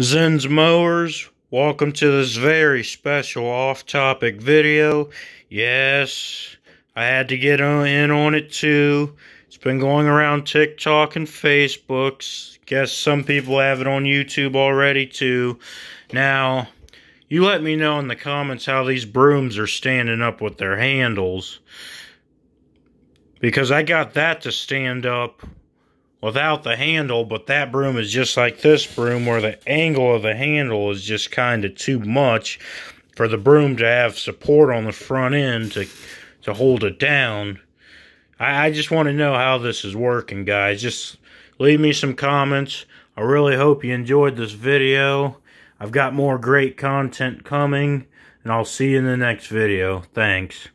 Zinn's Mowers, welcome to this very special off-topic video. Yes, I had to get in on it too. It's been going around TikTok and Facebook. Guess some people have it on YouTube already too. Now, you let me know in the comments how these brooms are standing up with their handles. Because I got that to stand up without the handle, but that broom is just like this broom where the angle of the handle is just kind of too much for the broom to have support on the front end to, to hold it down. I, I just want to know how this is working, guys. Just leave me some comments. I really hope you enjoyed this video. I've got more great content coming, and I'll see you in the next video. Thanks.